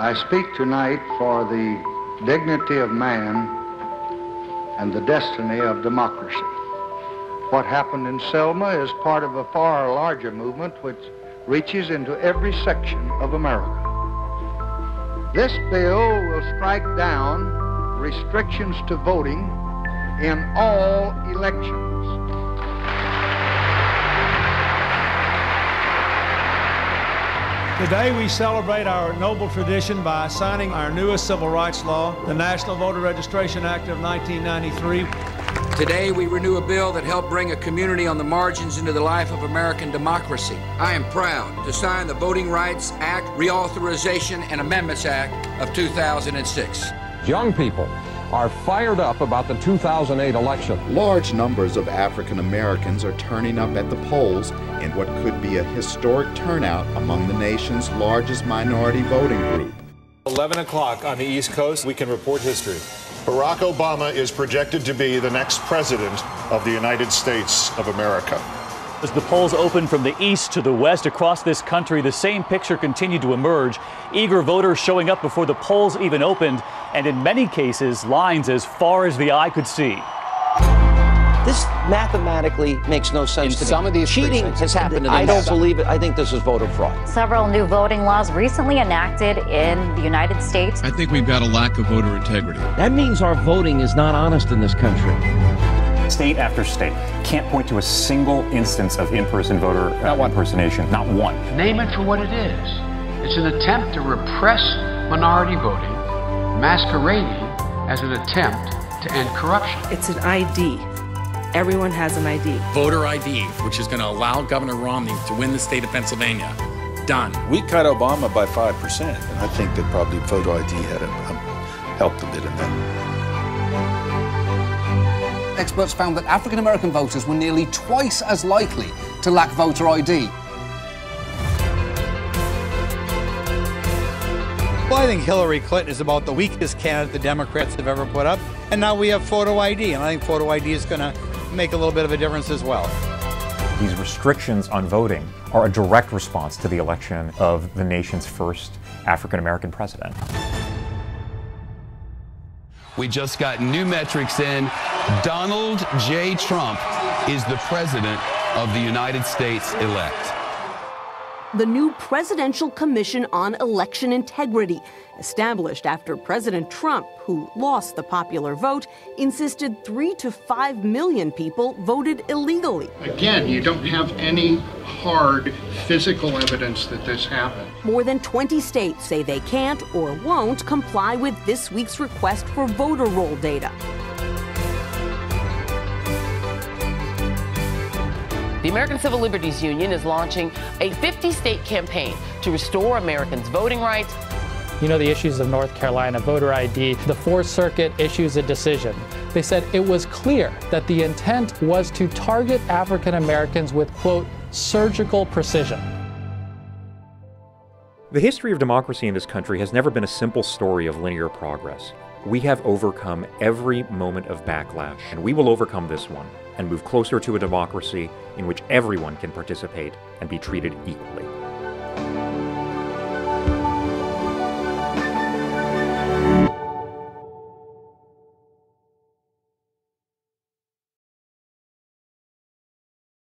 I speak tonight for the dignity of man and the destiny of democracy. What happened in Selma is part of a far larger movement which reaches into every section of America. This bill will strike down restrictions to voting in all elections. Today we celebrate our noble tradition by signing our newest civil rights law, the National Voter Registration Act of 1993. Today we renew a bill that helped bring a community on the margins into the life of American democracy. I am proud to sign the Voting Rights Act Reauthorization and Amendments Act of 2006. Young people are fired up about the 2008 election. Large numbers of African Americans are turning up at the polls in what could be a historic turnout among the nation's largest minority voting group. 11 o'clock on the East Coast, we can report history. Barack Obama is projected to be the next president of the United States of America. As the polls opened from the east to the west across this country, the same picture continued to emerge. Eager voters showing up before the polls even opened, and in many cases, lines as far as the eye could see. This mathematically makes no sense In to some me. of these Cheating precincts, has happened. in I don't this- believe it. I think this is voter fraud. Several new voting laws recently enacted in the United States. I think we've got a lack of voter integrity. That means our voting is not honest in this country. State after state can't point to a single instance of in-person voter uh, impersonation, not one. Name it for what it is. It's an attempt to repress minority voting, masquerading as an attempt to end corruption. It's an ID. Everyone has an ID. Voter ID, which is going to allow Governor Romney to win the state of Pennsylvania. Done. We cut Obama by 5%, and I think that probably photo ID had a, a, helped a bit in that. Experts found that African American voters were nearly twice as likely to lack voter ID. Well, I think Hillary Clinton is about the weakest candidate the Democrats have ever put up. And now we have photo ID, and I think photo ID is going to make a little bit of a difference as well. These restrictions on voting are a direct response to the election of the nation's first African American president. We just got new metrics in. Donald J. Trump is the president of the United States elect. The new Presidential Commission on Election Integrity, established after President Trump, who lost the popular vote, insisted three to five million people voted illegally. Again, you don't have any hard physical evidence that this happened. More than 20 states say they can't or won't comply with this week's request for voter roll data. The American Civil Liberties Union is launching a 50 state campaign to restore Americans' voting rights. You know the issues of North Carolina voter ID. The Fourth Circuit issues a decision. They said it was clear that the intent was to target African Americans with, quote, surgical precision. The history of democracy in this country has never been a simple story of linear progress. We have overcome every moment of backlash, and we will overcome this one and move closer to a democracy in which everyone can participate and be treated equally.